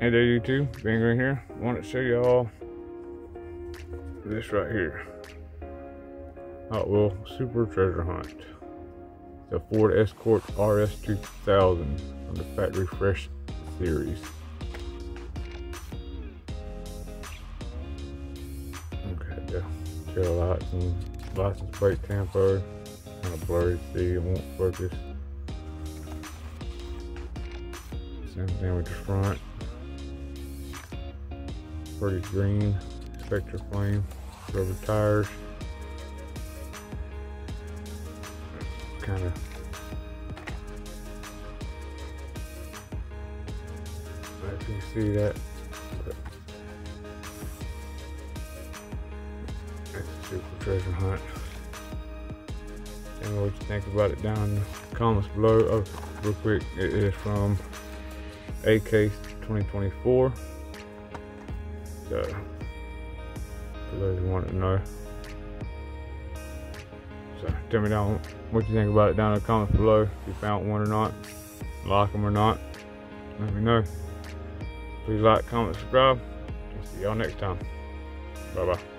Hey there YouTube, Ben Green here. I want to show y'all this right here. Hot Wheel Super Treasure Hunt. The Ford Escort RS2000 from the Factory Fresh series. Okay, yeah. Tail lights and license plate tampo. Kind of blurry see, it won't focus. Same thing with the front pretty green Spectra Flame rubber tires. Kind of I can see that. That's super treasure hunt. And what you think about it down in the comments below. Oh real quick it is from A case 2024 so, for those who want to know. So, tell me down what you think about it down in the comments below. If you found one or not, like them or not. Let me know. Please like, comment, subscribe. see y'all next time. Bye bye.